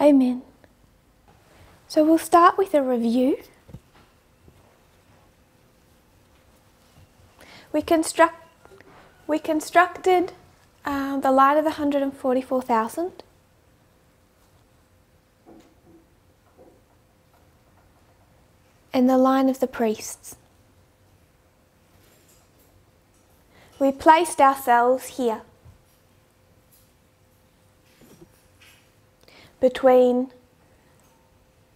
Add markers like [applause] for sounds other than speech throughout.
Amen. So we'll start with a review. We, construct, we constructed um, the line of the 144,000. And the line of the priests. We placed ourselves here between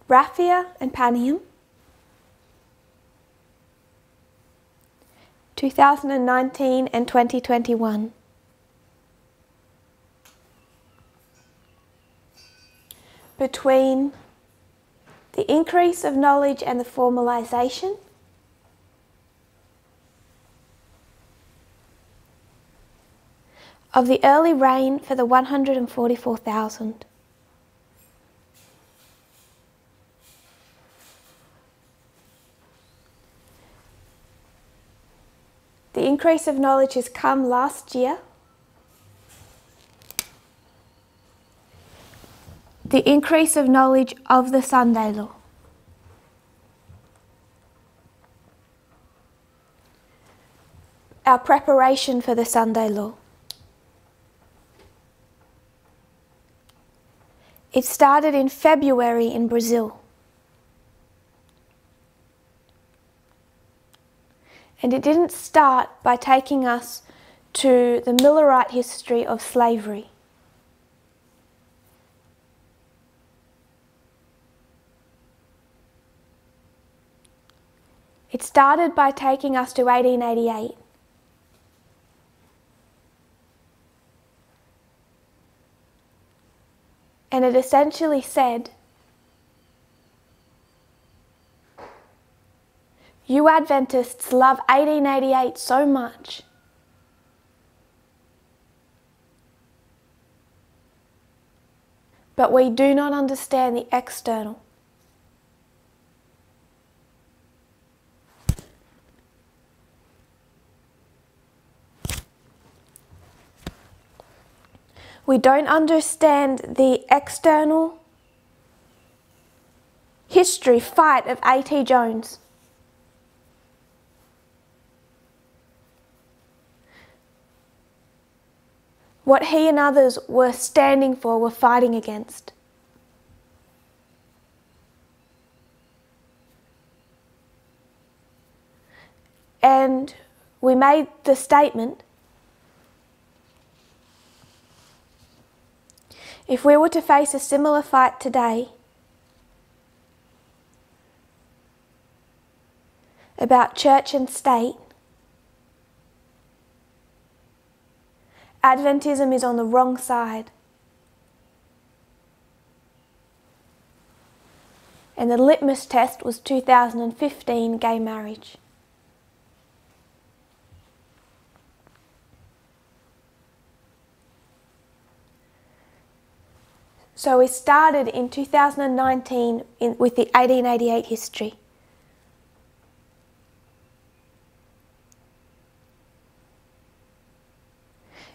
Raphia and Panium. 2019 and 2021. Between the increase of knowledge and the formalization. Of the early rain for the 144,000. The increase of knowledge has come last year. The increase of knowledge of the Sunday law. Our preparation for the Sunday law. It started in February in Brazil. And it didn't start by taking us to the Millerite history of slavery. It started by taking us to 1888. And it essentially said, You Adventists love 1888 so much. But we do not understand the external. We don't understand the external history fight of A.T. Jones. What he and others were standing for, were fighting against. And we made the statement if we were to face a similar fight today about church and state, Adventism is on the wrong side. And the litmus test was 2015 gay marriage. So we started in 2019 in, with the 1888 history.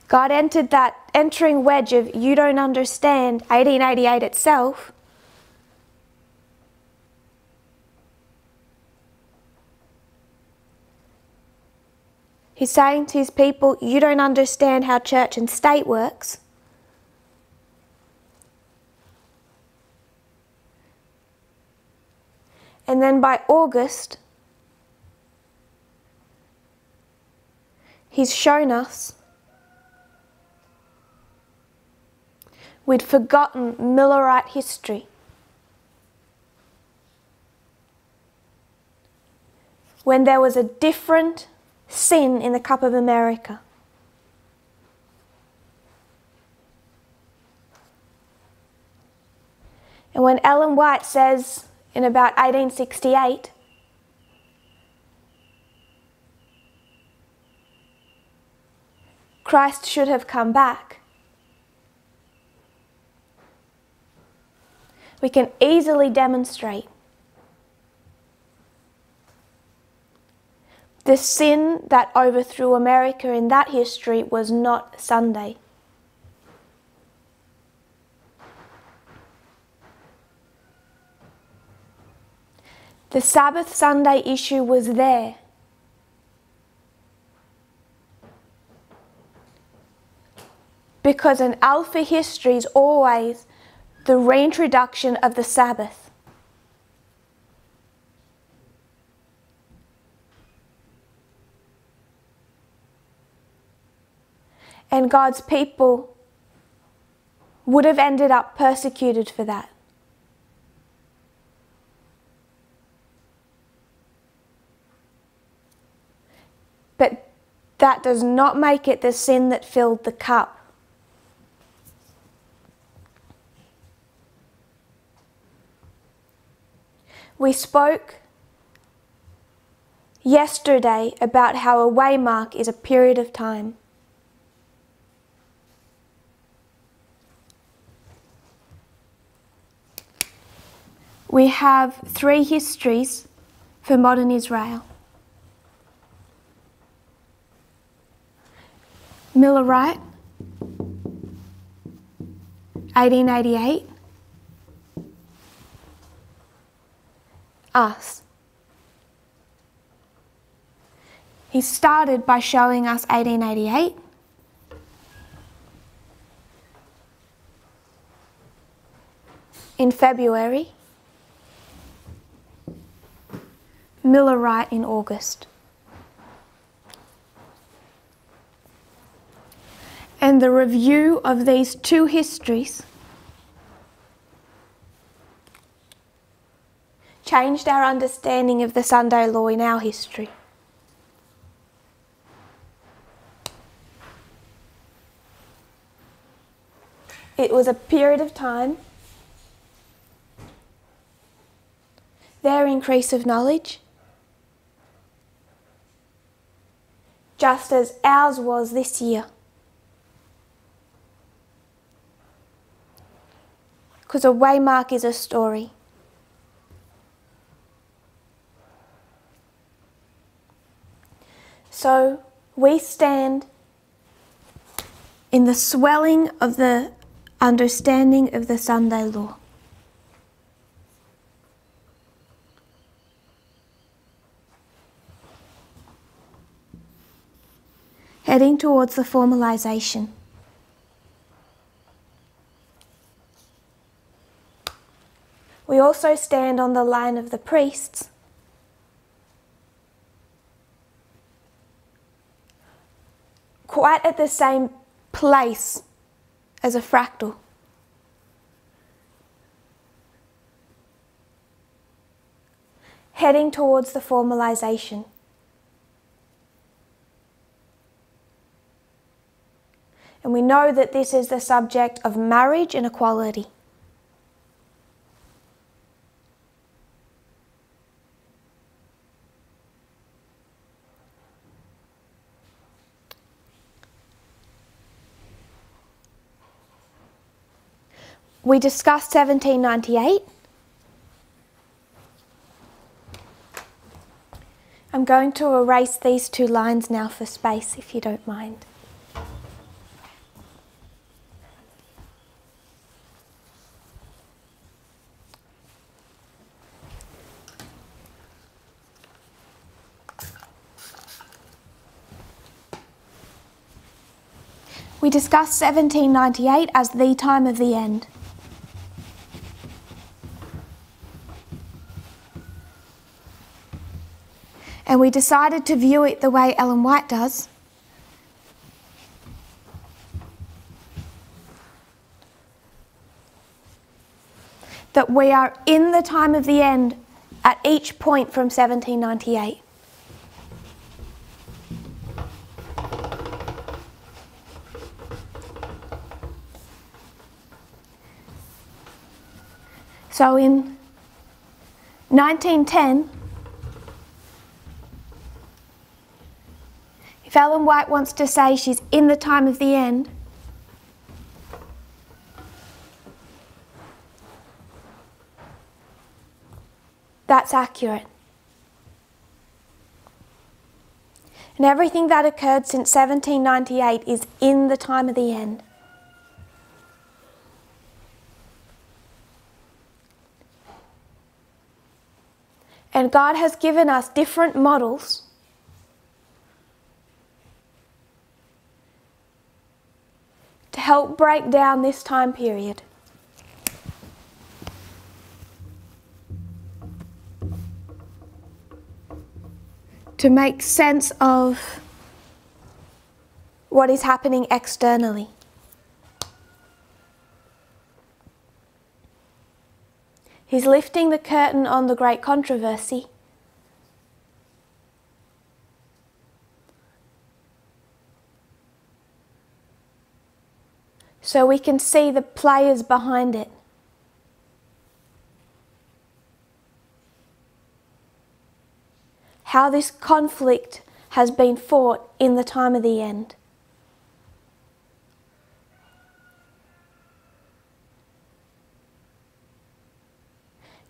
God entered that entering wedge of you don't understand 1888 itself. He's saying to his people, you don't understand how church and state works. And then by August, he's shown us We'd forgotten Millerite history. When there was a different sin in the cup of America. And when Ellen White says in about 1868, Christ should have come back. we can easily demonstrate. The sin that overthrew America in that history was not Sunday. The Sabbath Sunday issue was there. Because an Alpha history is always the reintroduction of the Sabbath. And God's people would have ended up persecuted for that. But that does not make it the sin that filled the cup. We spoke yesterday about how a waymark is a period of time. We have three histories for modern Israel. Millerite, 1888. Us. He started by showing us 1888. In February, Miller Millerite in August. And the review of these two histories changed our understanding of the Sunday law in our history. It was a period of time, their increase of knowledge, just as ours was this year. Because a waymark is a story. So we stand in the swelling of the understanding of the Sunday law. Heading towards the formalization. We also stand on the line of the priests quite at the same place as a fractal. Heading towards the formalization. And we know that this is the subject of marriage and equality. We discussed 1798. I'm going to erase these two lines now for space, if you don't mind. We discussed 1798 as the time of the end. And we decided to view it the way Ellen White does. That we are in the time of the end at each point from 1798. So in 1910, If Ellen White wants to say she's in the time of the end, that's accurate. And everything that occurred since 1798 is in the time of the end. And God has given us different models help break down this time period. To make sense of what is happening externally. He's lifting the curtain on the great controversy. So we can see the players behind it. How this conflict has been fought in the time of the end.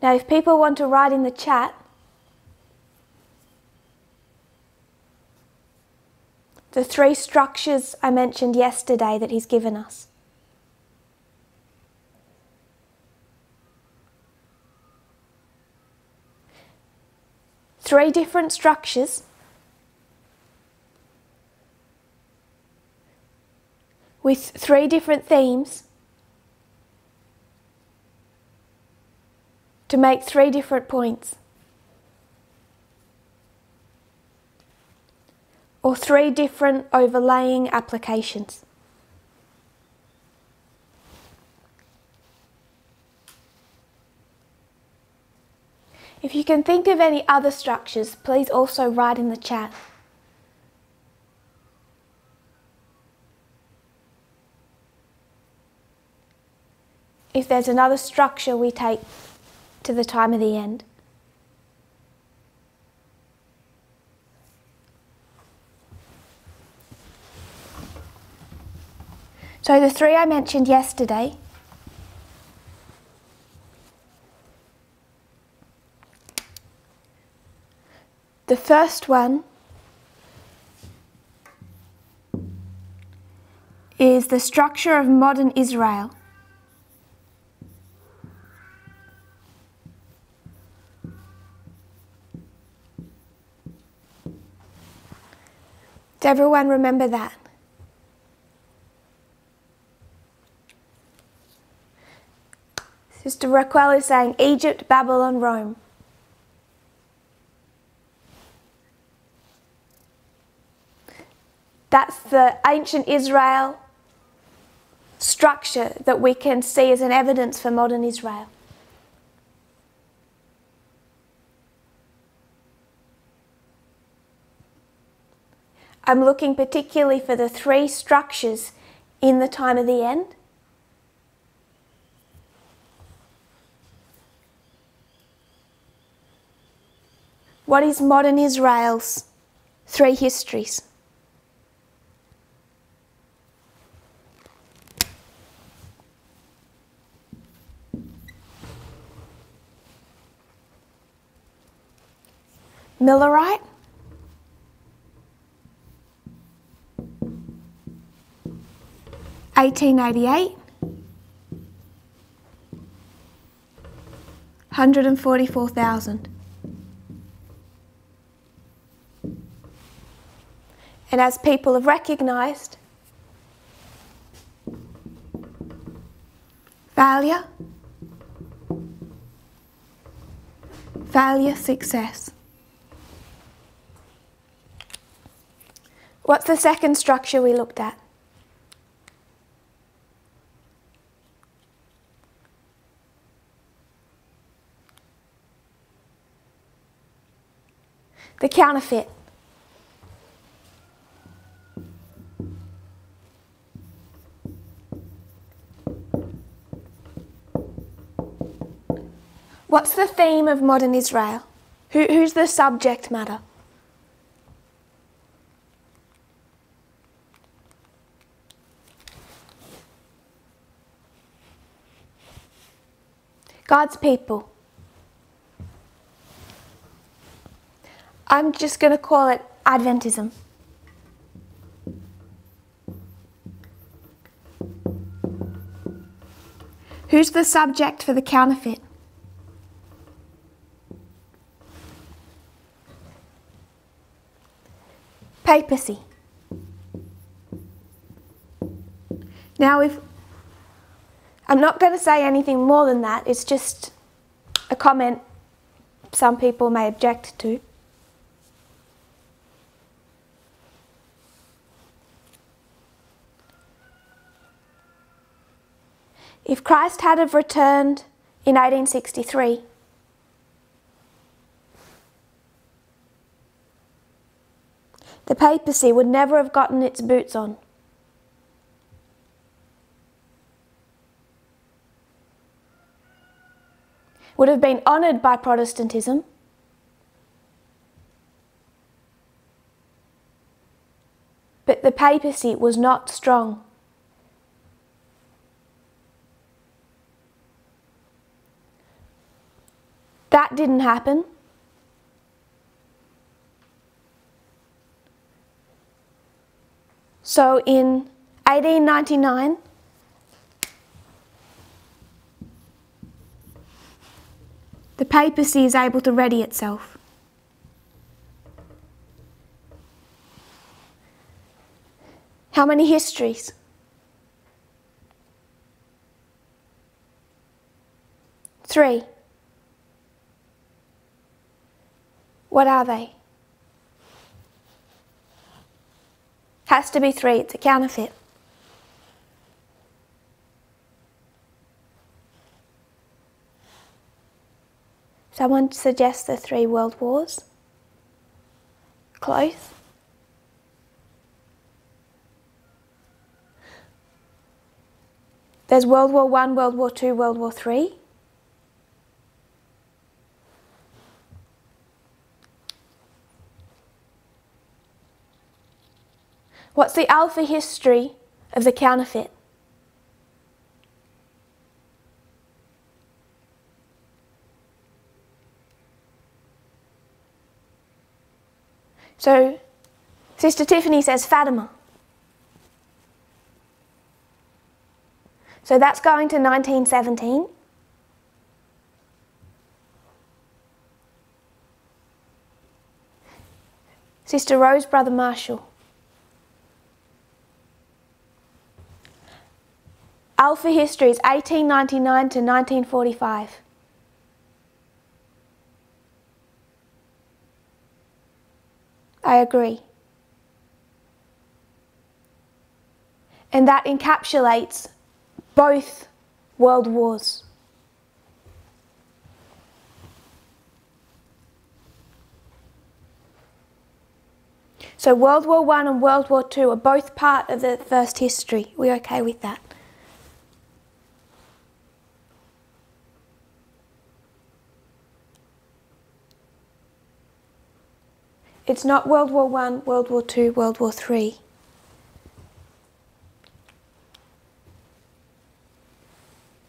Now, if people want to write in the chat, the three structures I mentioned yesterday that he's given us. Three different structures with three different themes to make three different points. Or three different overlaying applications. If you can think of any other structures, please also write in the chat. If there's another structure we take to the time of the end. So the three I mentioned yesterday The first one is the structure of modern Israel. Does everyone remember that? Sister Raquel is saying Egypt, Babylon, Rome. That's the ancient Israel structure that we can see as an evidence for modern Israel. I'm looking particularly for the three structures in the time of the end. What is modern Israel's three histories? Millerite? 1888, 144,000. And as people have recognised, failure, failure, success. What's the second structure we looked at? the counterfeit. What's the theme of modern Israel? Who, who's the subject matter? God's people. I'm just going to call it Adventism. Who's the subject for the counterfeit? Papacy. Now, if I'm not going to say anything more than that, it's just a comment some people may object to. If Christ had have returned in 1863, the papacy would never have gotten its boots on. Would have been honoured by Protestantism. But the papacy was not strong. That didn't happen. So in 1899, the papacy is able to ready itself. How many histories? Three. What are they? Has to be three, it's a counterfeit. Someone suggests the three world wars? Close? There's World War One, World War Two, World War Three. What's the alpha history of the counterfeit? So, Sister Tiffany says Fatima. So that's going to 1917. Sister Rose, Brother Marshall. Alpha History is 1899 to 1945. I agree. And that encapsulates both world wars. So World War One and World War Two are both part of the first history. We okay with that? It's not World War One, World War Two, World War Three.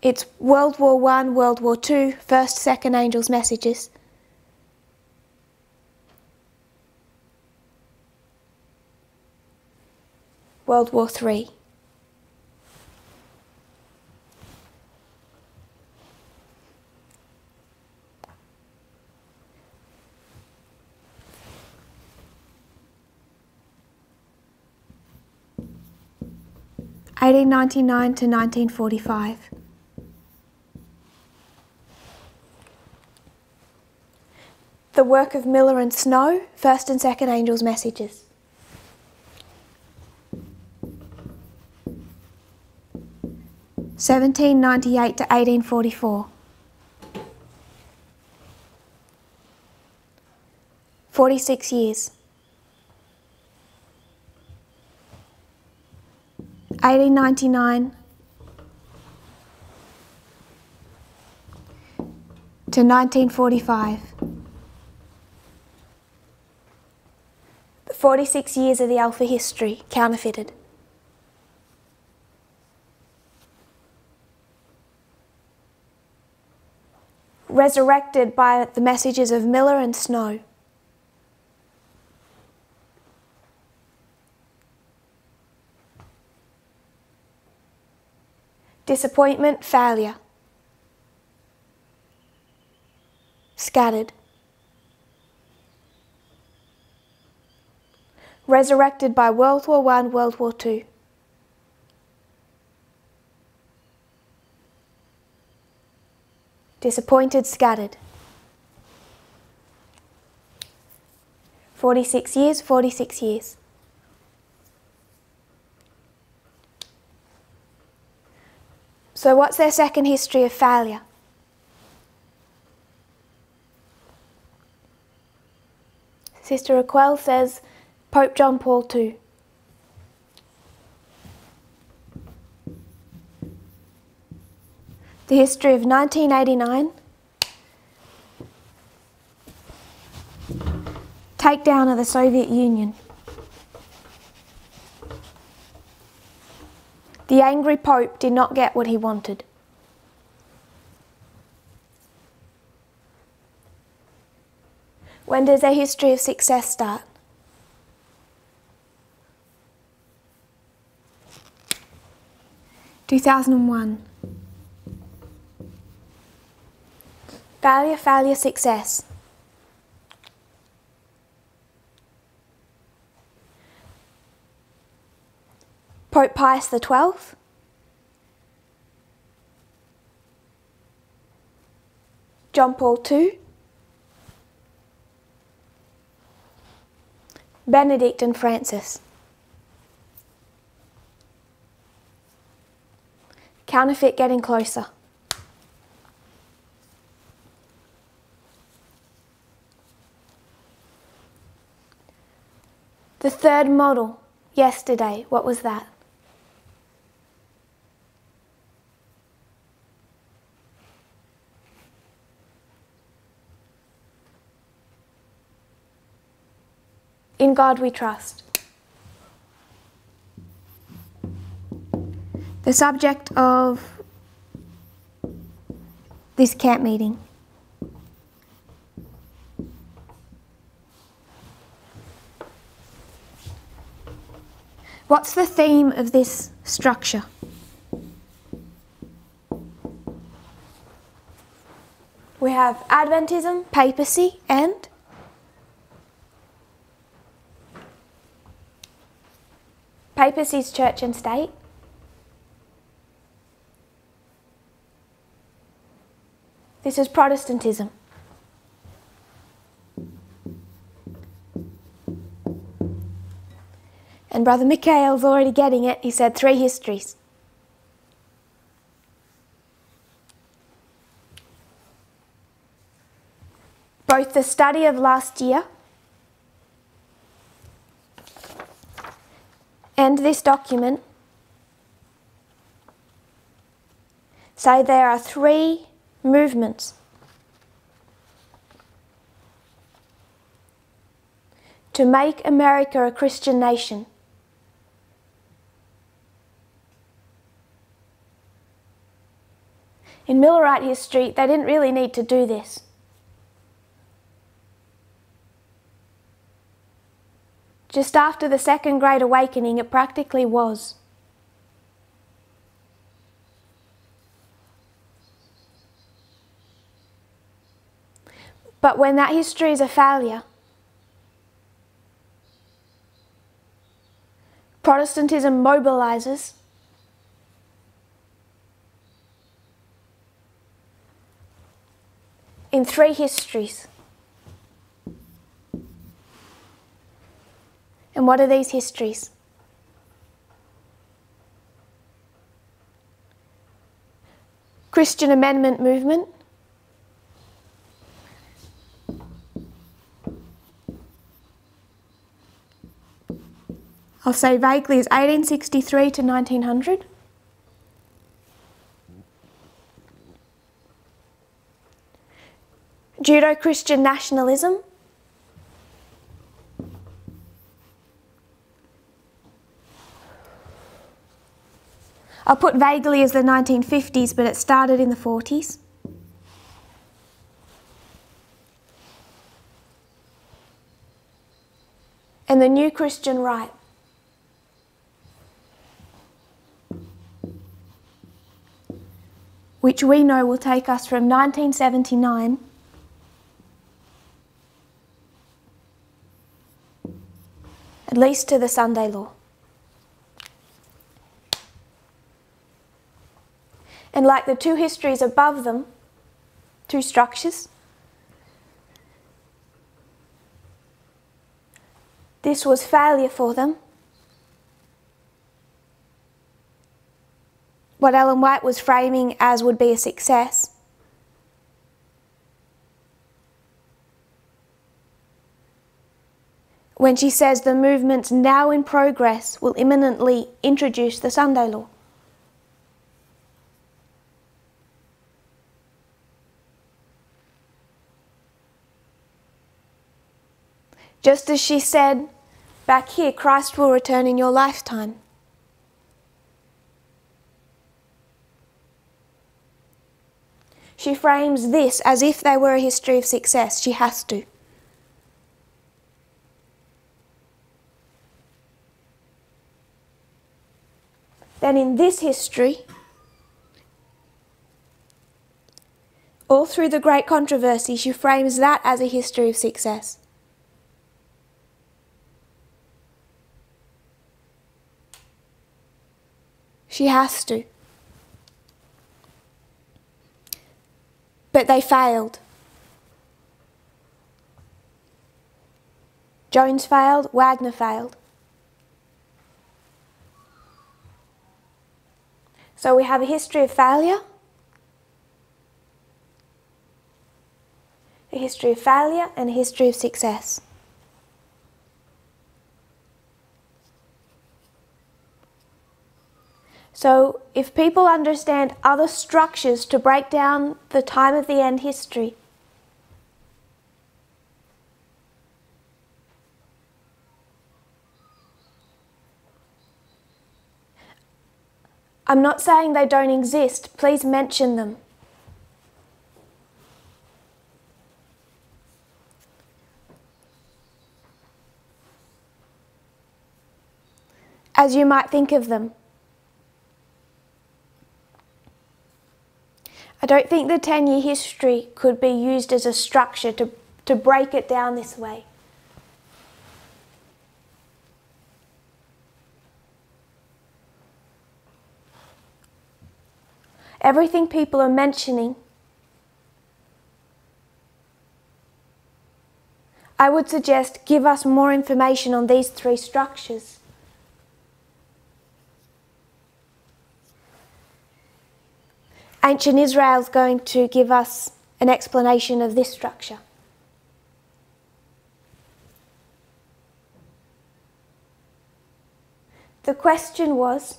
It's World War One, World War Two, first, second angels' messages. World War Three. Eighteen ninety nine to nineteen forty five. The work of Miller and Snow, first and second angels' messages. Seventeen ninety eight to eighteen forty four. Forty six years. Eighteen ninety nine to nineteen forty five. The 46 years of the Alpha history counterfeited. Resurrected by the messages of Miller and Snow. Disappointment, failure. Scattered. resurrected by World War One, World War Two. Disappointed, scattered. 46 years, 46 years. So, what's their second history of failure? Sister Raquel says Pope John Paul II. The history of 1989. Takedown of the Soviet Union. The angry Pope did not get what he wanted. When does a history of success start? Two thousand and one. Failure, failure, success. Pope Pius XII. John Paul II. Benedict and Francis. Counterfeit getting closer. The third model, yesterday, what was that? In God we trust. The subject of this camp meeting. What's the theme of this structure? We have Adventism, papacy, and papacy's church and state. This is Protestantism. And Brother Mikhail's already getting it. He said three histories. Both the study of last year and this document say there are three movements to make America a Christian nation. In Millerite history, they didn't really need to do this. Just after the Second Great Awakening, it practically was. But when that history is a failure, Protestantism mobilizes in three histories. And what are these histories? Christian Amendment Movement. I'll say vaguely as 1863 to 1900. Judeo Christian nationalism. I'll put vaguely as the 1950s, but it started in the 40s. And the new Christian right. Which we know will take us from 1979 at least to the Sunday law. And like the two histories above them, two structures, this was failure for them. What Ellen White was framing as would be a success. When she says the movements now in progress will imminently introduce the Sunday law. Just as she said back here, Christ will return in your lifetime. She frames this as if they were a history of success. She has to. Then in this history, all through the great controversy, she frames that as a history of success. She has to. But they failed. Jones failed, Waggoner failed. So we have a history of failure, a history of failure, and a history of success. So, if people understand other structures to break down the time of the end history, I'm not saying they don't exist, please mention them. As you might think of them. Don't think the 10 year history could be used as a structure to, to break it down this way. Everything people are mentioning, I would suggest give us more information on these three structures. Ancient Israel is going to give us an explanation of this structure. The question was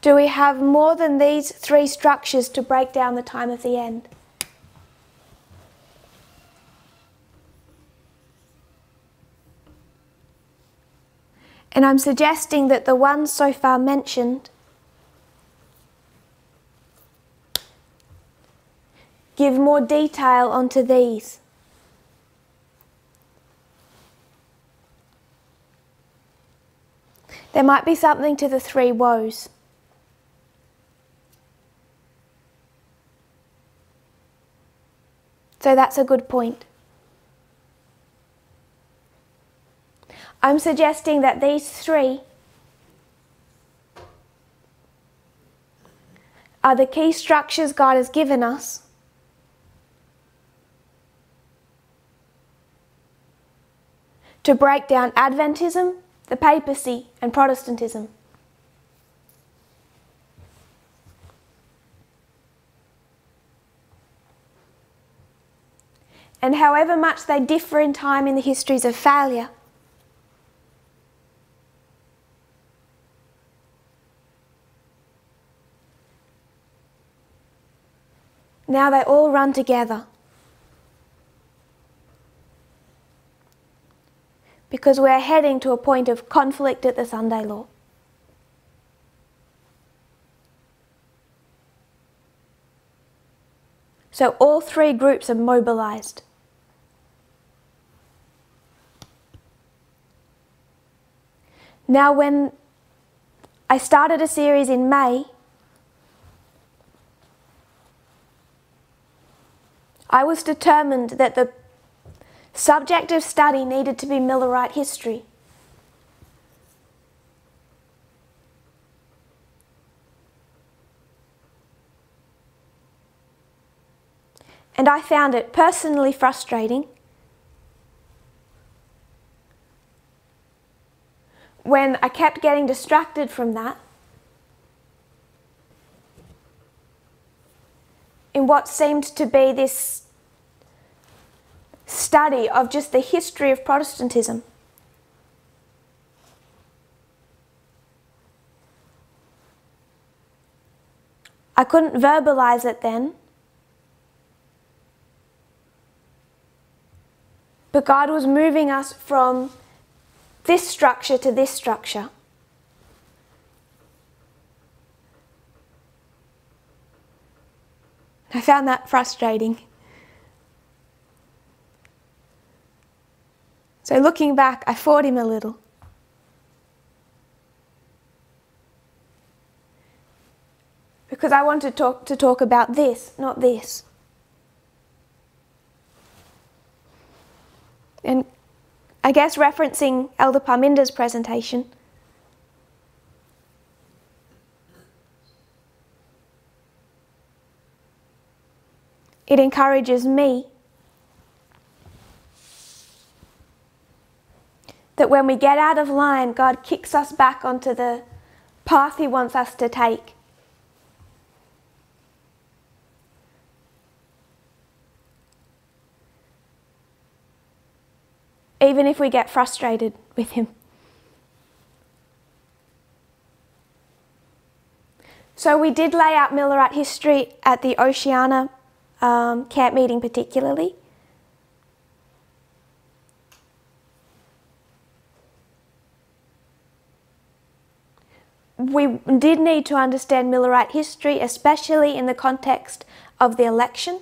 Do we have more than these three structures to break down the time of the end? And I'm suggesting that the ones so far mentioned give more detail onto these. There might be something to the three woes. So that's a good point. I'm suggesting that these three are the key structures God has given us to break down Adventism, the papacy, and Protestantism. And however much they differ in time in the histories of failure, now they all run together. Because we're heading to a point of conflict at the Sunday law. So all three groups are mobilized. Now, when I started a series in May, I was determined that the subject of study needed to be Millerite history. And I found it personally frustrating when I kept getting distracted from that in what seemed to be this study of just the history of Protestantism. I couldn't verbalize it then. But God was moving us from this structure to this structure. I found that frustrating. So looking back, I fought him a little. Because I wanted to talk, to talk about this, not this. And I guess referencing Elder Parminder's presentation, it encourages me that when we get out of line, God kicks us back onto the path He wants us to take. Even if we get frustrated with Him. So we did lay out Millerite history at the Oceania um, camp meeting, particularly. We did need to understand Millerite history, especially in the context of the election.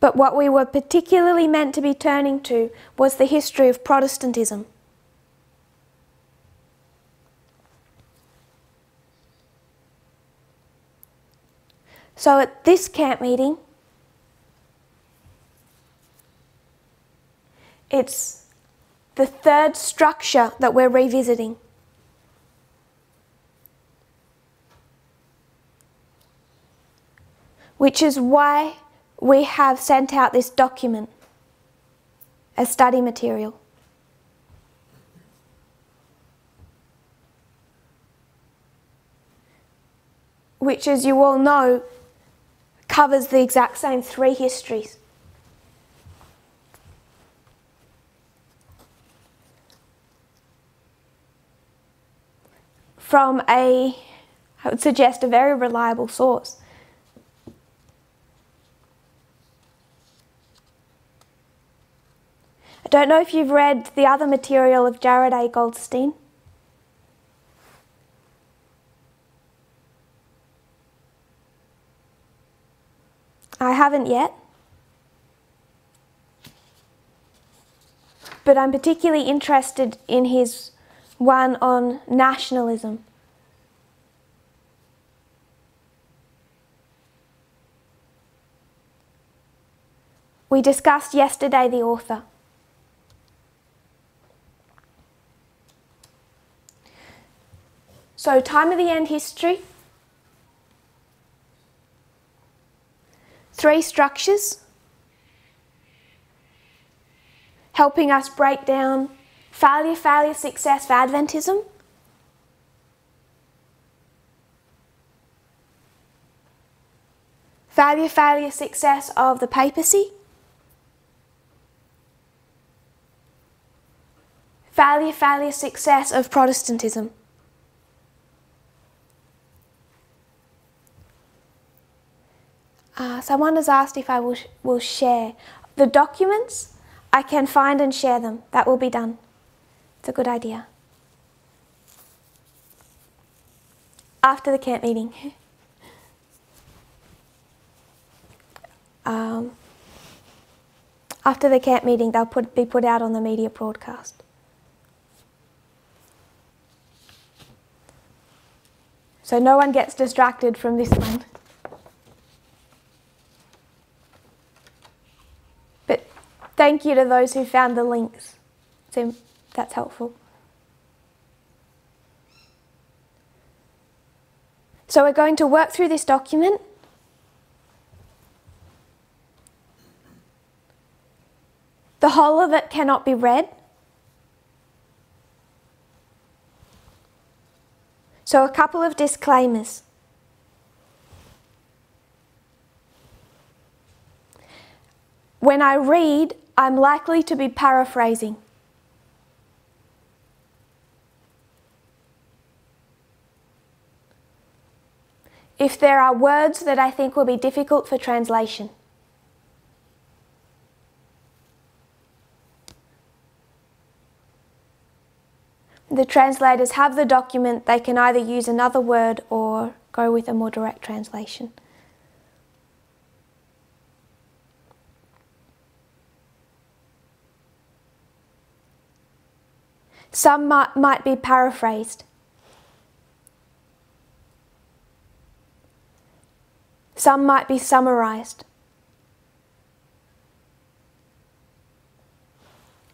But what we were particularly meant to be turning to was the history of Protestantism. So at this camp meeting, It's the third structure that we're revisiting. Which is why we have sent out this document as study material. Which, as you all know, covers the exact same three histories. From a, I would suggest, a very reliable source. I don't know if you've read the other material of Jared A. Goldstein. I haven't yet. But I'm particularly interested in his one on nationalism. We discussed yesterday the author. So, time of the end history. Three structures helping us break down Failure, failure, success for Adventism. Failure, failure, success of the papacy. Failure, failure, success of Protestantism. Uh, someone has asked if I will, will share the documents. I can find and share them. That will be done. It's a good idea. After the camp meeting. [laughs] um, after the camp meeting, they'll put, be put out on the media broadcast. So no one gets distracted from this one. But thank you to those who found the links. So that's helpful. So we're going to work through this document. The whole of it cannot be read. So, a couple of disclaimers. When I read, I'm likely to be paraphrasing. If there are words that I think will be difficult for translation, the translators have the document, they can either use another word or go with a more direct translation. Some might, might be paraphrased. Some might be summarized.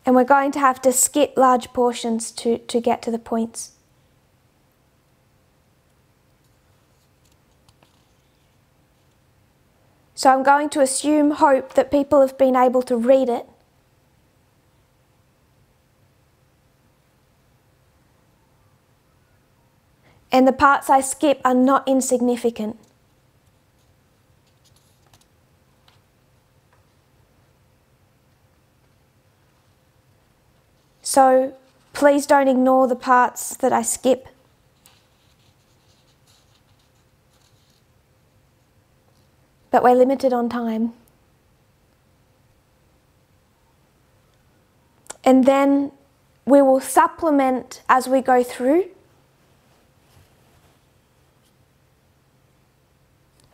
And we're going to have to skip large portions to, to get to the points. So I'm going to assume, hope that people have been able to read it. And the parts I skip are not insignificant. So please don't ignore the parts that I skip. But we're limited on time. And then we will supplement as we go through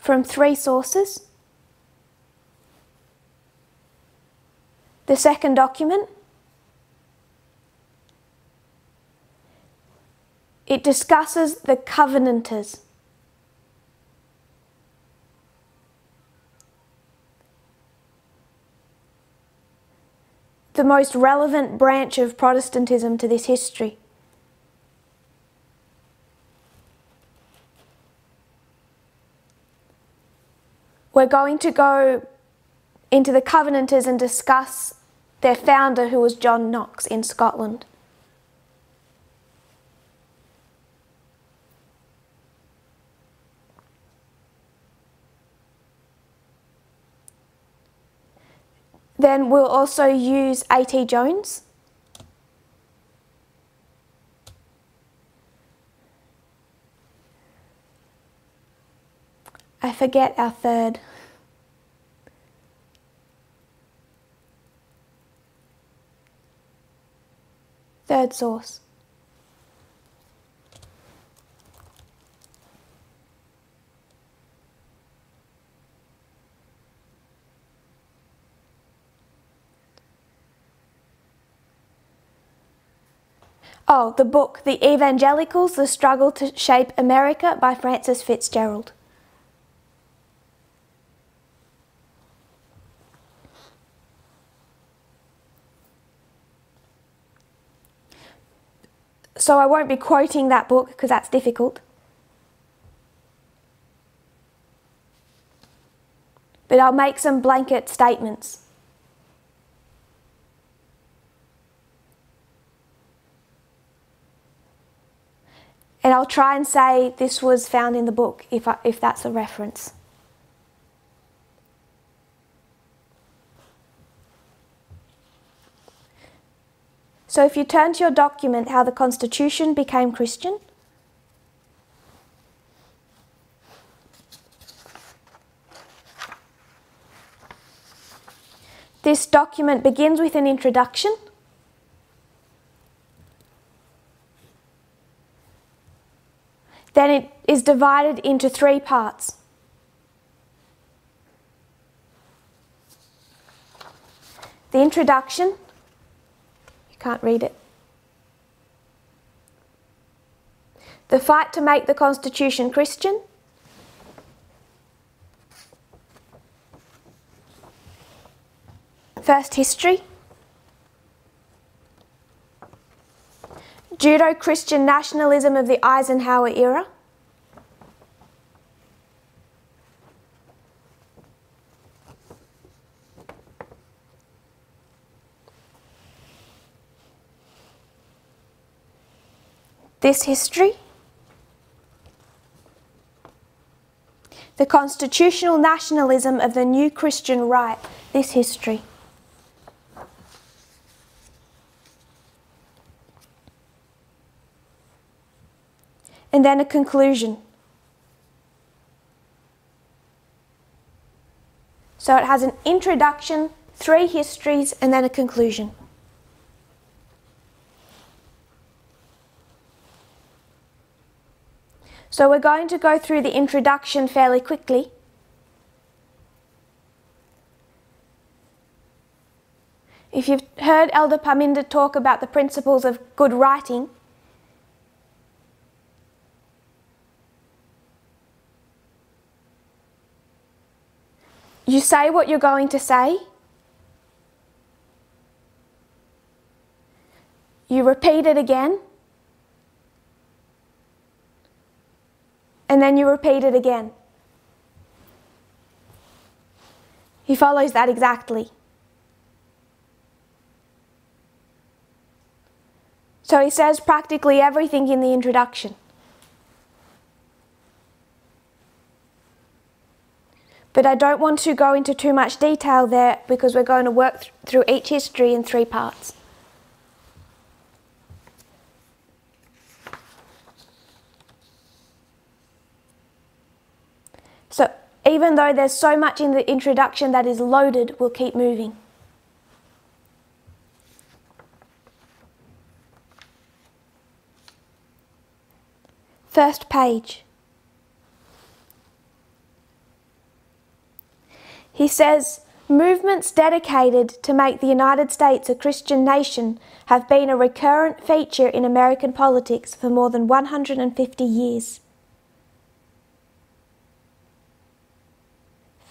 from three sources. The second document It discusses the Covenanters. The most relevant branch of Protestantism to this history. We're going to go into the Covenanters and discuss their founder, who was John Knox in Scotland. Then we'll also use A.T. Jones. I forget our third. Third source. Oh, the book, The Evangelicals The Struggle to Shape America by Frances FitzGerald. So I won't be quoting that book because that's difficult. But I'll make some blanket statements. And I'll try and say this was found in the book if, I, if that's a reference. So if you turn to your document, How the Constitution Became Christian, this document begins with an introduction. Then it is divided into three parts. The introduction, you can't read it. The fight to make the Constitution Christian. First history. Judeo Christian nationalism of the Eisenhower era. This history. The constitutional nationalism of the new Christian right. This history. And then a conclusion. So it has an introduction, three histories, and then a conclusion. So we're going to go through the introduction fairly quickly. If you've heard Elder Parminder talk about the principles of good writing, You say what you're going to say. You repeat it again. And then you repeat it again. He follows that exactly. So he says practically everything in the introduction. But I don't want to go into too much detail there because we're going to work th through each history in three parts. So even though there's so much in the introduction that is loaded, we'll keep moving. First page. He says, Movements dedicated to make the United States a Christian nation have been a recurrent feature in American politics for more than 150 years.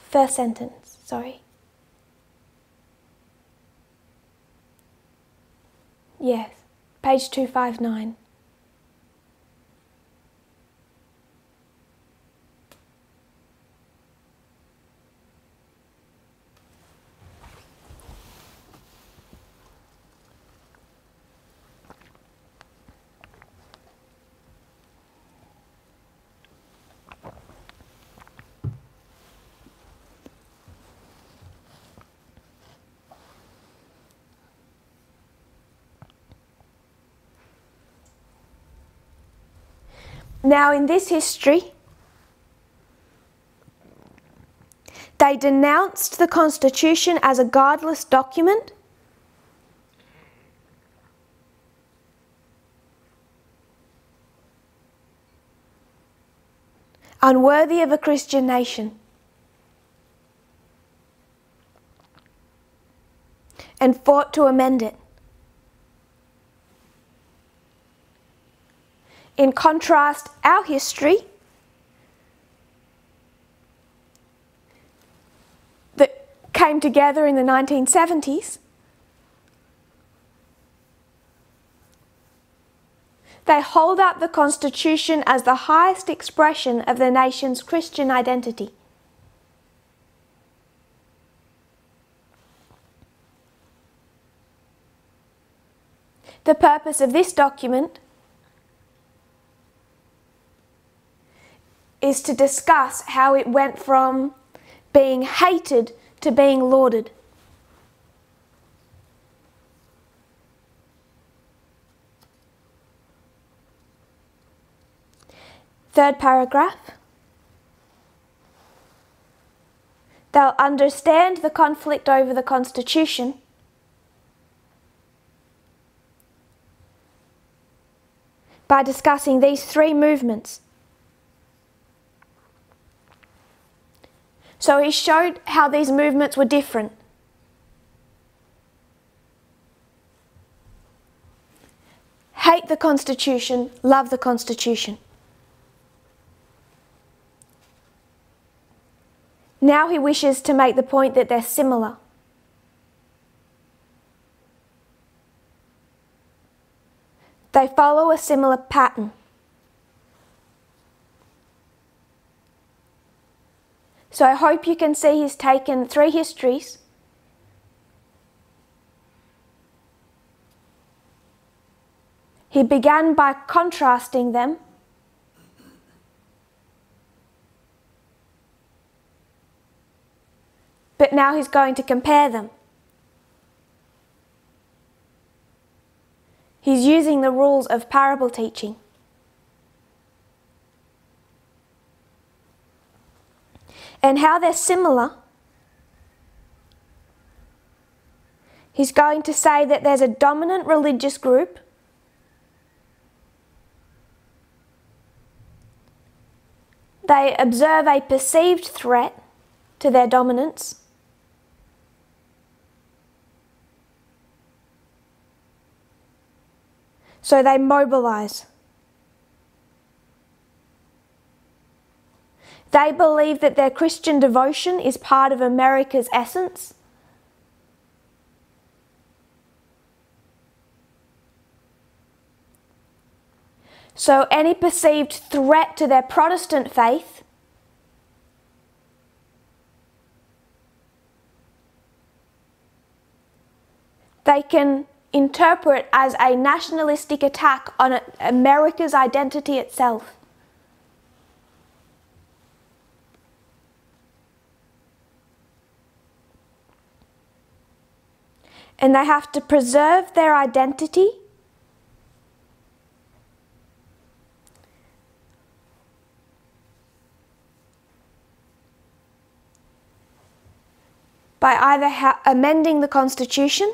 First sentence, sorry. Yes, page 259. Now, in this history, they denounced the Constitution as a godless document. Unworthy of a Christian nation. And fought to amend it. In contrast, our history that came together in the 1970s, they hold up the Constitution as the highest expression of the nation's Christian identity. The purpose of this document is to discuss how it went from being hated to being lauded. Third paragraph. They'll understand the conflict over the Constitution. By discussing these three movements So he showed how these movements were different. Hate the Constitution, love the Constitution. Now he wishes to make the point that they're similar. They follow a similar pattern. So I hope you can see he's taken three histories. He began by contrasting them. But now he's going to compare them. He's using the rules of parable teaching. And how they're similar, he's going to say that there's a dominant religious group they observe a perceived threat to their dominance. So they mobilize. They believe that their Christian devotion is part of America's essence. So, any perceived threat to their Protestant faith they can interpret as a nationalistic attack on America's identity itself. And they have to preserve their identity by either amending the Constitution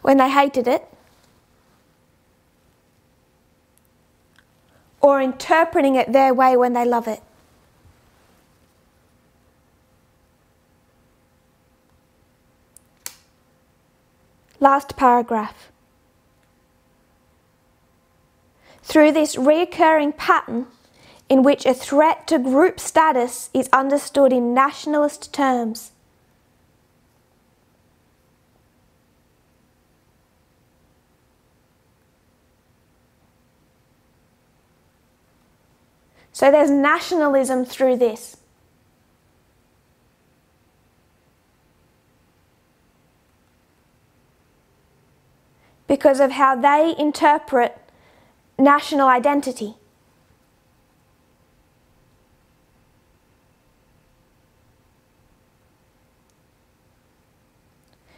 when they hated it, or interpreting it their way when they love it. Last paragraph. Through this recurring pattern, in which a threat to group status is understood in nationalist terms, So there's nationalism through this. Because of how they interpret national identity.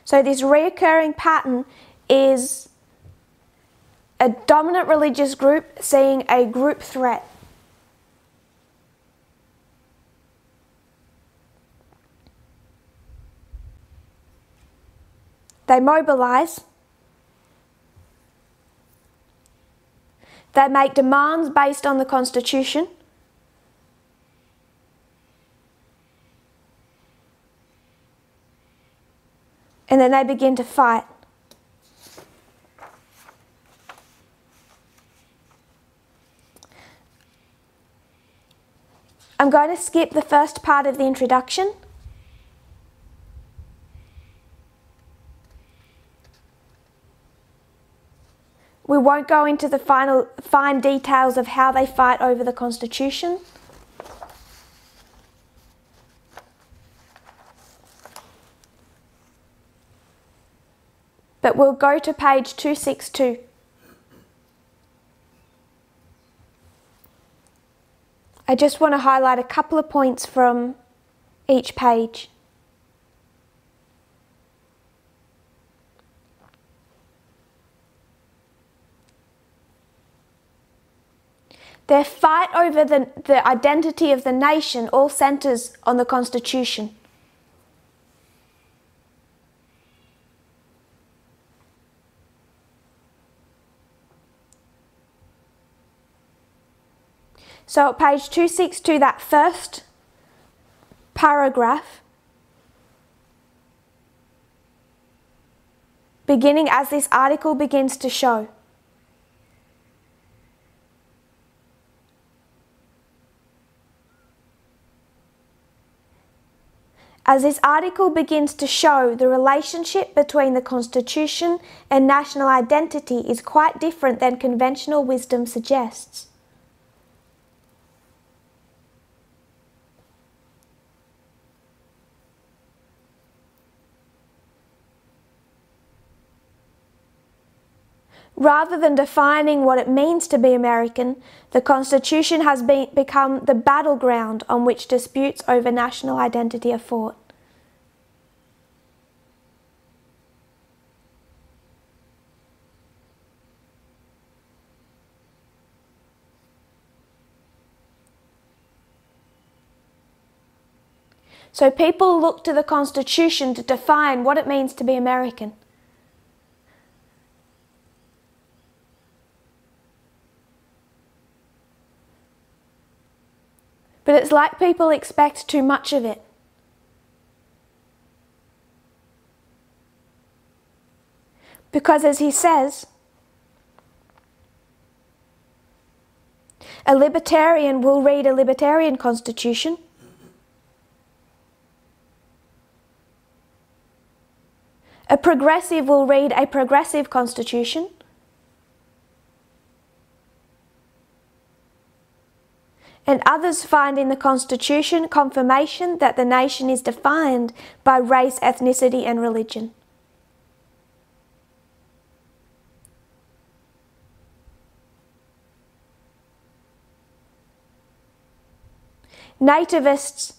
So, this reoccurring pattern is a dominant religious group seeing a group threat. They mobilise. They make demands based on the Constitution. And then they begin to fight. I'm going to skip the first part of the introduction. We won't go into the final fine details of how they fight over the Constitution. But we'll go to page 262. I just want to highlight a couple of points from each page. Their fight over the, the identity of the nation all centres on the Constitution. So page 262, that first paragraph, beginning as this article begins to show. As this article begins to show the relationship between the Constitution and national identity is quite different than conventional wisdom suggests. Rather than defining what it means to be American, the Constitution has become the battleground on which disputes over national identity are fought. So people look to the Constitution to define what it means to be American. But it's like people expect too much of it. Because as he says, a libertarian will read a libertarian constitution. A progressive will read a progressive constitution. And others find in the Constitution confirmation that the nation is defined by race, ethnicity, and religion. Nativists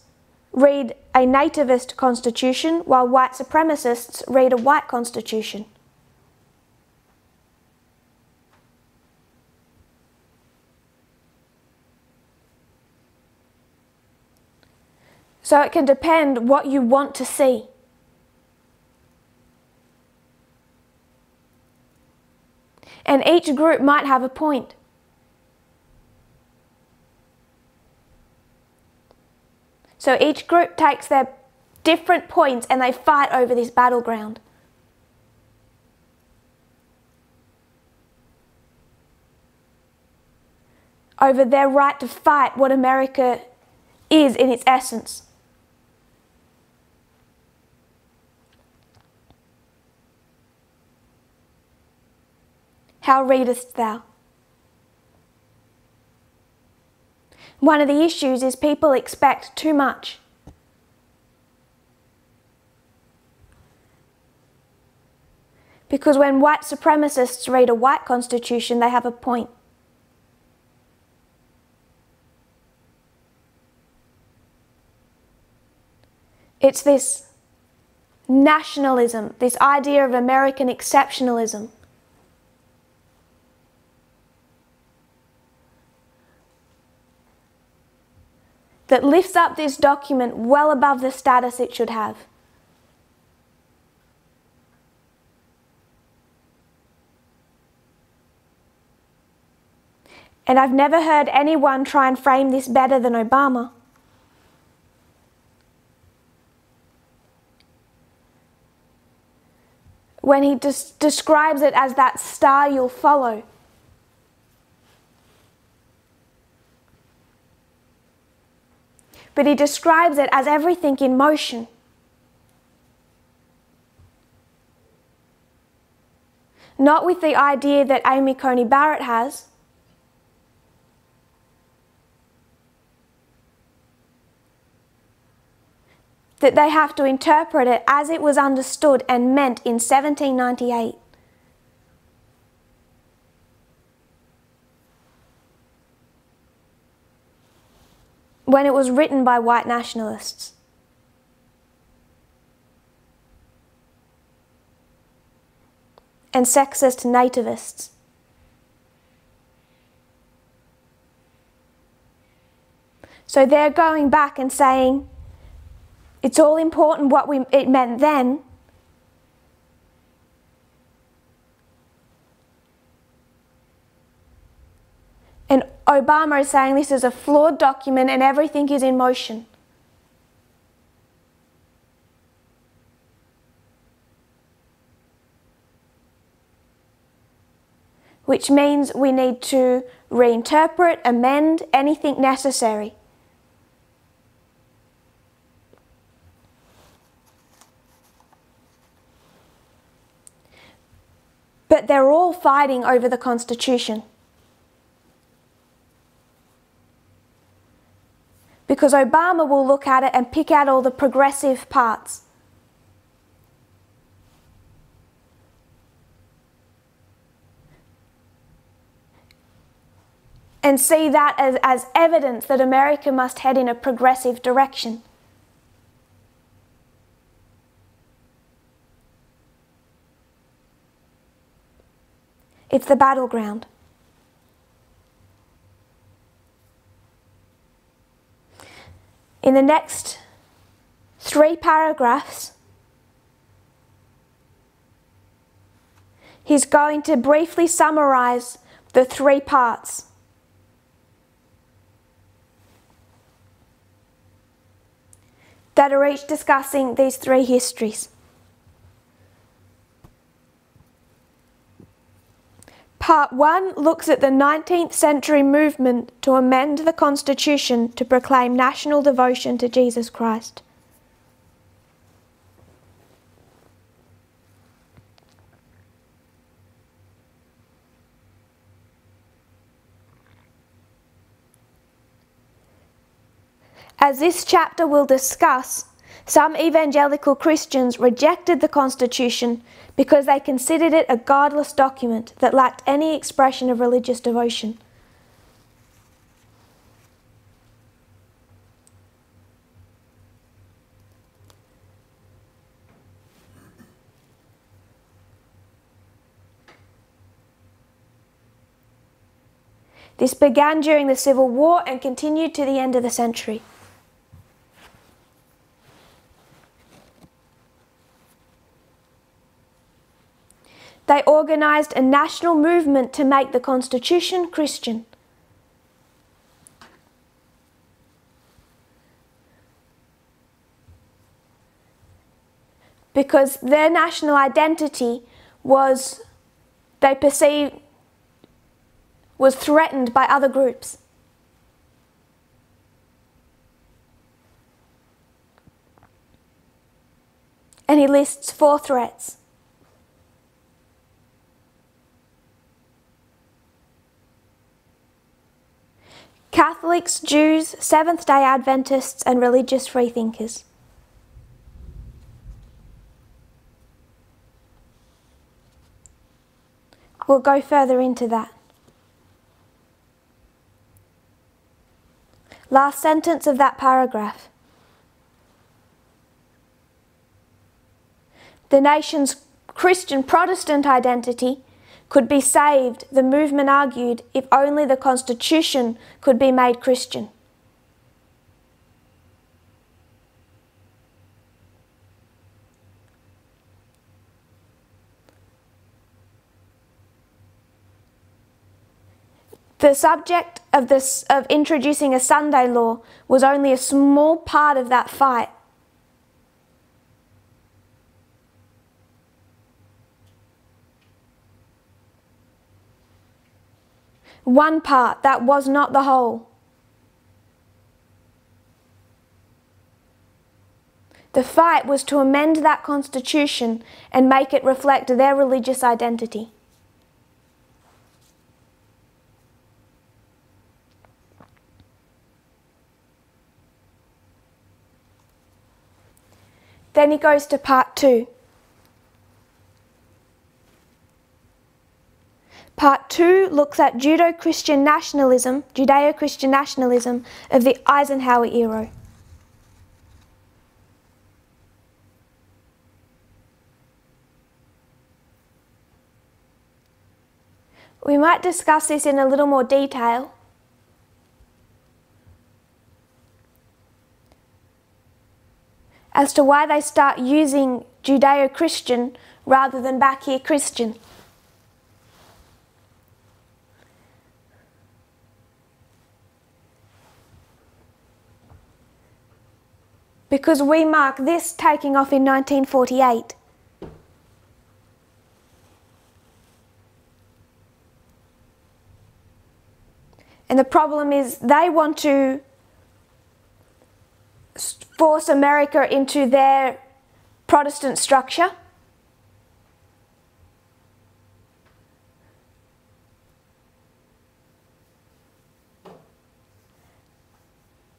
read a nativist constitution while white supremacists read a white constitution. So it can depend what you want to see. And each group might have a point. So each group takes their different points and they fight over this battleground. Over their right to fight what America is in its essence. How readest thou? One of the issues is people expect too much. Because when white supremacists read a white constitution, they have a point. It's this nationalism, this idea of American exceptionalism. That lifts up this document well above the status it should have. And I've never heard anyone try and frame this better than Obama. When he des- describes it as that star you'll follow. But he describes it as everything in motion. Not with the idea that Amy Coney Barrett has. That they have to interpret it as it was understood and meant in 1798. When it was written by white nationalists. And sexist nativists. So they're going back and saying it's all important what we, it meant then, And Obama is saying this is a flawed document and everything is in motion. Which means we need to reinterpret, amend anything necessary. But they're all fighting over the Constitution. Because Obama will look at it and pick out all the progressive parts. and see that as, as evidence that America must head in a progressive direction. It's the battleground. In the next three paragraphs, he's going to briefly summarize the three parts that are each discussing these three histories. Part 1 looks at the 19th century movement to amend the Constitution to proclaim national devotion to Jesus Christ. As this chapter will discuss, some evangelical Christians rejected the Constitution because they considered it a godless document that lacked any expression of religious devotion. This began during the Civil War and continued to the end of the century. They organised a national movement to make the Constitution Christian. Because their national identity was, they perceived, was threatened by other groups. And he lists four threats. Catholics, Jews, Seventh day Adventists, and religious freethinkers. We'll go further into that. Last sentence of that paragraph. The nation's Christian Protestant identity could be saved, the movement argued, if only the Constitution could be made Christian. The subject of, this, of introducing a Sunday law was only a small part of that fight. One part that was not the whole. The fight was to amend that constitution and make it reflect their religious identity. Then he goes to part two. Part 2 looks at Judeo-Christian nationalism, Judeo-Christian nationalism of the Eisenhower era. We might discuss this in a little more detail. As to why they start using Judeo Christian rather than back here Christian. Because we mark this taking off in 1948. And the problem is they want to force America into their Protestant structure.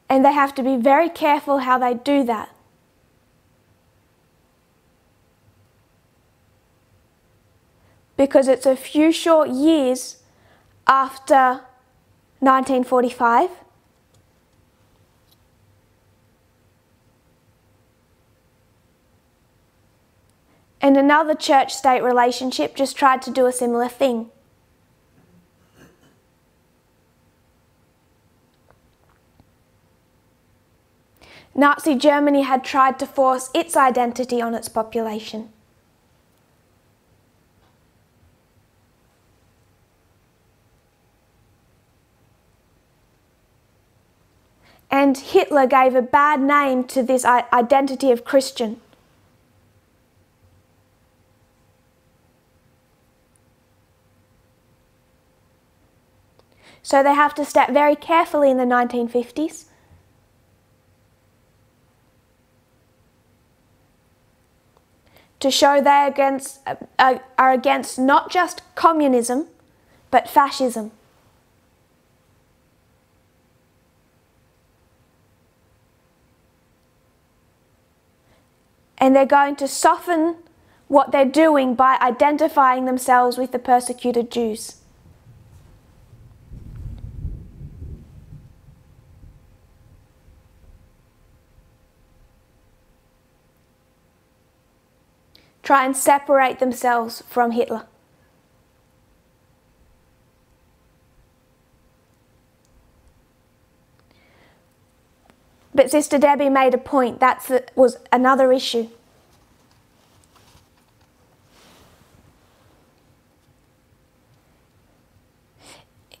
And they have to be very careful how they do that. Because it's a few short years after 1945. And another church state relationship just tried to do a similar thing. Nazi Germany had tried to force its identity on its population. And Hitler gave a bad name to this identity of Christian. So they have to step very carefully in the 1950s. To show they against, uh, are against not just communism, but fascism. And they're going to soften what they're doing by identifying themselves with the persecuted Jews. Try and separate themselves from Hitler. But Sister Debbie made a point that was another issue.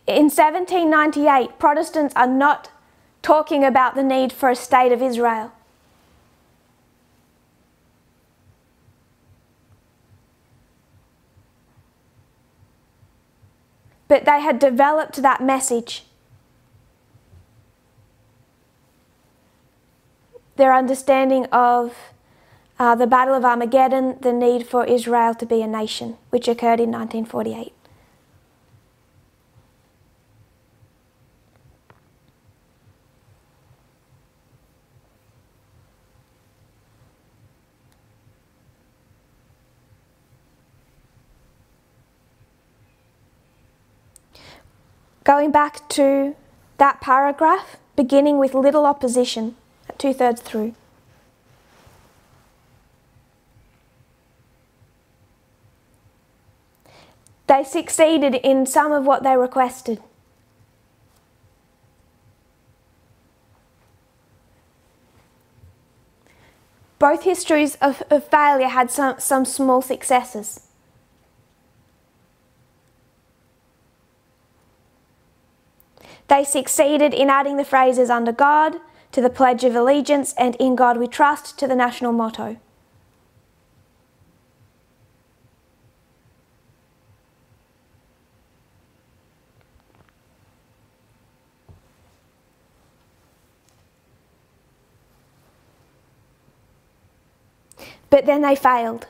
In 1798, Protestants are not talking about the need for a state of Israel. But they had developed that message. their understanding of uh, the Battle of Armageddon, the need for Israel to be a nation, which occurred in 1948. Going back to that paragraph, beginning with little opposition two thirds through. They succeeded in some of what they requested. Both histories of, of failure had some, some small successes. They succeeded in adding the phrases under God, to the Pledge of Allegiance, and in God we trust to the national motto. But then they failed.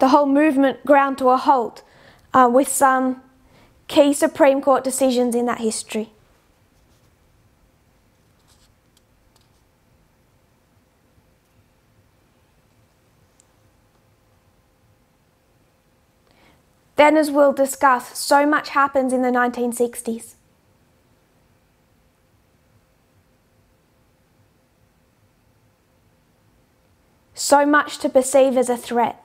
The whole movement ground to a halt uh, with some key Supreme Court decisions in that history. Then, as we'll discuss, so much happens in the 1960s. So much to perceive as a threat.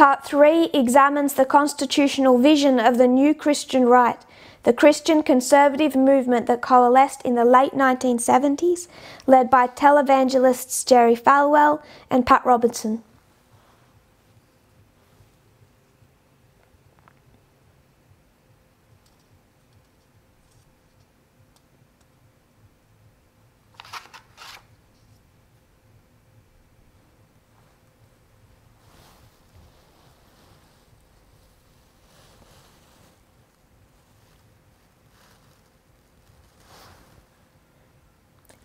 Part 3 examines the constitutional vision of the new Christian right the Christian conservative movement that coalesced in the late 1970s, led by televangelists Jerry Falwell and Pat Robertson.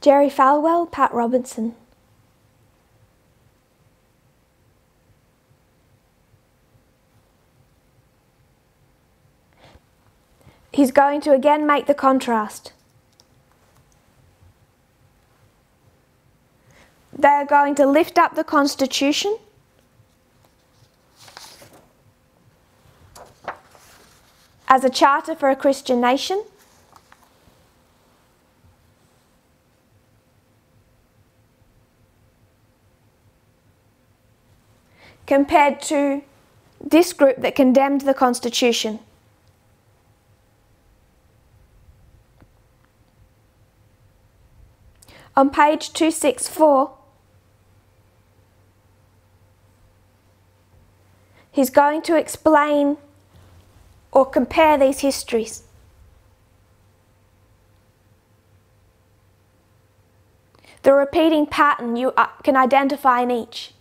Jerry Falwell, Pat Robinson. He's going to again make the contrast. They're going to lift up the Constitution as a charter for a Christian nation. Compared to this group that condemned the Constitution. On page 264, he's going to explain or compare these histories. The repeating pattern you uh, can identify in each.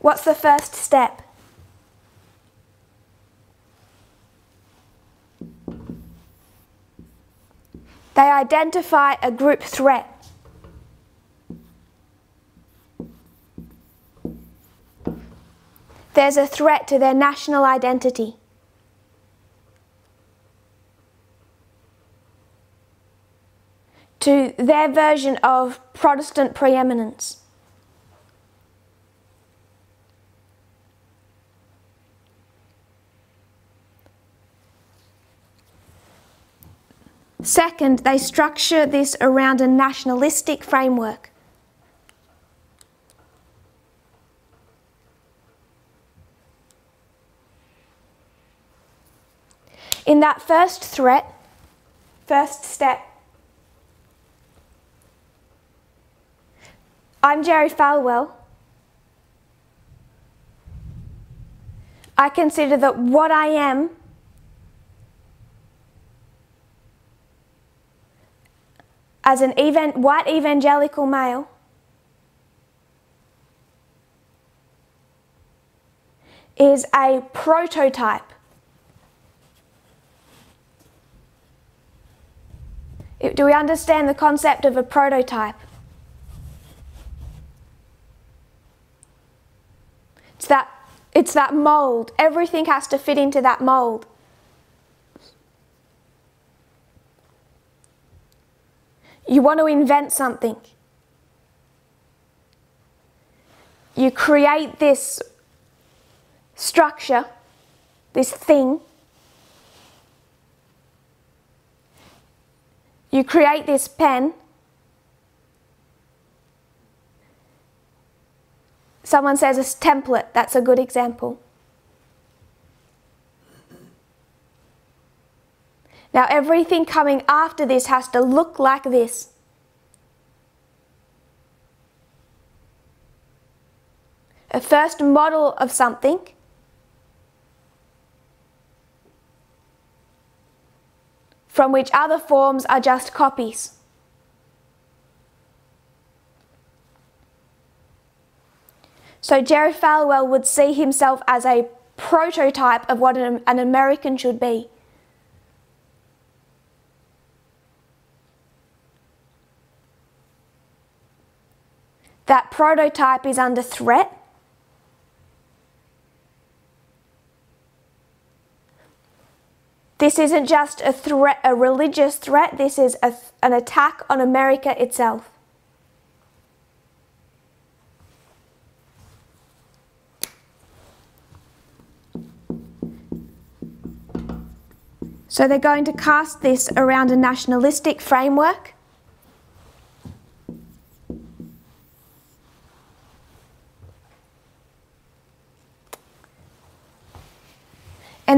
What's the first step? They identify a group threat. There's a threat to their national identity. To their version of Protestant preeminence. Second, they structure this around a nationalistic framework. In that first threat, first step, I'm Jerry Falwell. I consider that what I am as an evan- white evangelical male is a prototype. Do we understand the concept of a prototype? It's that, it's that mold. Everything has to fit into that mold. You want to invent something. You create this structure, this thing. You create this pen. Someone says a template, that's a good example. Now, everything coming after this has to look like this. A first model of something. From which other forms are just copies. So Jerry Falwell would see himself as a prototype of what an, an American should be. That prototype is under threat. This isn't just a threat, a religious threat, this is a, an attack on America itself. So they're going to cast this around a nationalistic framework.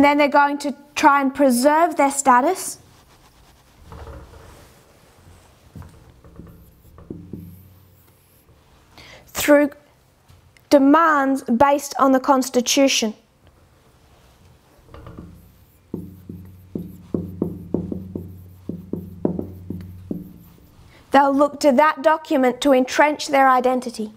And then they're going to try and preserve their status. Through demands based on the Constitution. They'll look to that document to entrench their identity.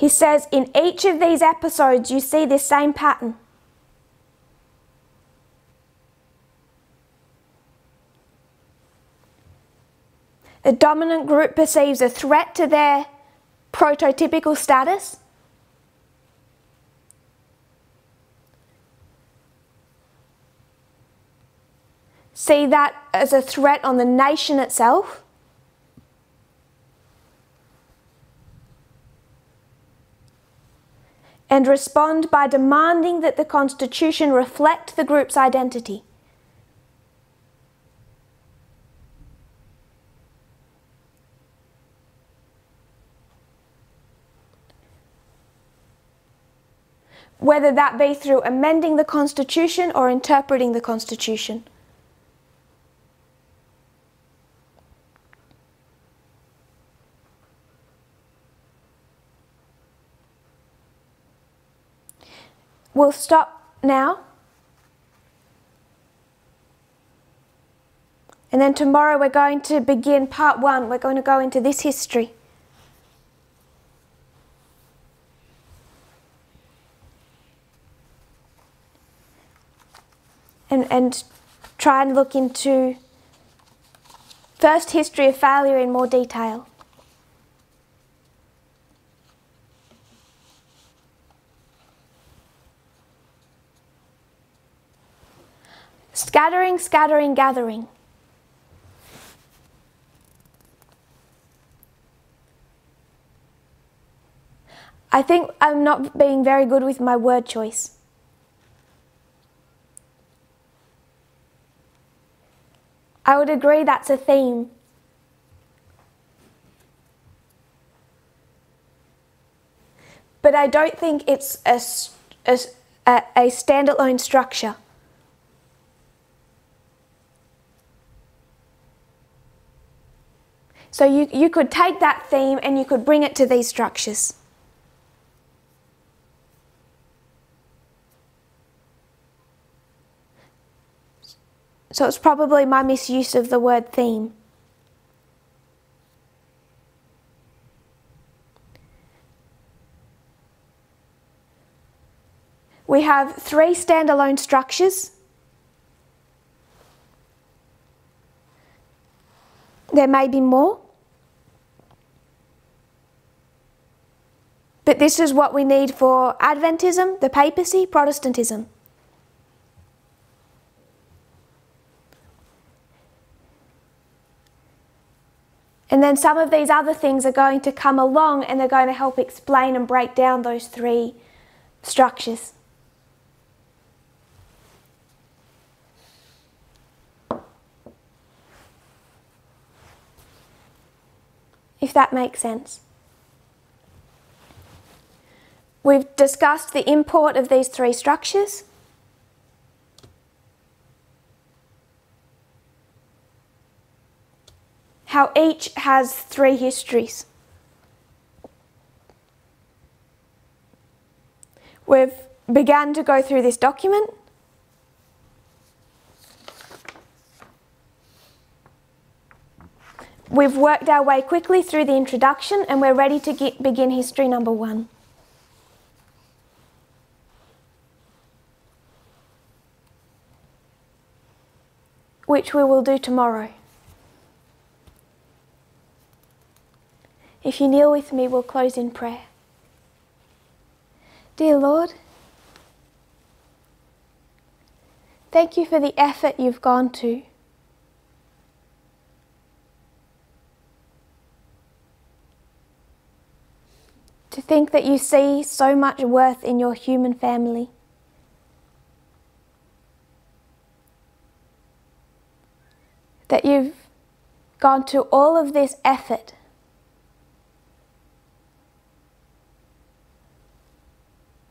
He says, in each of these episodes, you see this same pattern. The dominant group perceives a threat to their prototypical status. See that as a threat on the nation itself. And respond by demanding that the Constitution reflect the group's identity. whether that be through amending the Constitution or interpreting the Constitution. We'll stop now. And then tomorrow we're going to begin part one. We're going to go into this history. and, and try and look into first history of failure in more detail. Scattering, gathering. I think I'm not being very good with my word choice. I would agree that's a theme. But I don't think it's a, a, a standalone structure. So you, you could take that theme and you could bring it to these structures. So it's probably my misuse of the word theme. We have three standalone structures. There may be more. But this is what we need for Adventism, the papacy, Protestantism. And then some of these other things are going to come along and they're going to help explain and break down those three structures. If that makes sense. We've discussed the import of these three structures. how each has three histories. We've begun to go through this document. We've worked our way quickly through the introduction and we're ready to get, begin history number one. Which we will do tomorrow. If you kneel with me, we'll close in prayer. Dear Lord, thank you for the effort you've gone to. To think that you see so much worth in your human family. That you've gone to all of this effort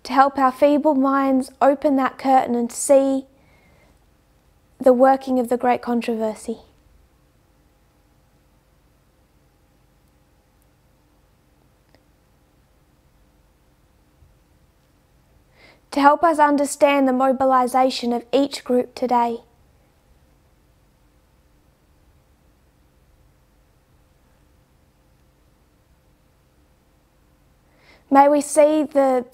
to help our feeble minds open that curtain and see the working of the great controversy. to help us understand the mobilisation of each group today. May we see the,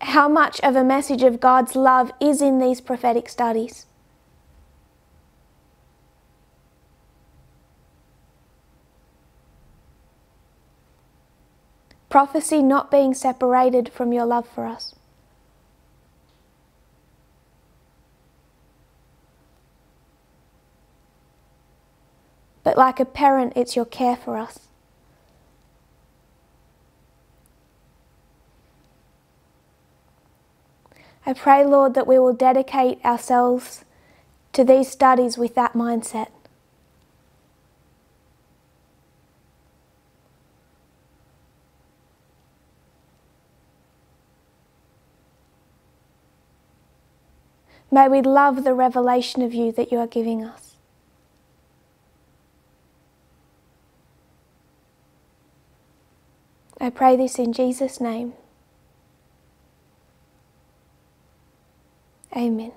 how much of a message of God's love is in these prophetic studies. Prophecy not being separated from your love for us. But like a parent, it's your care for us. I pray, Lord, that we will dedicate ourselves to these studies with that mindset. May we love the revelation of you that you are giving us. I pray this in Jesus' name. Amen.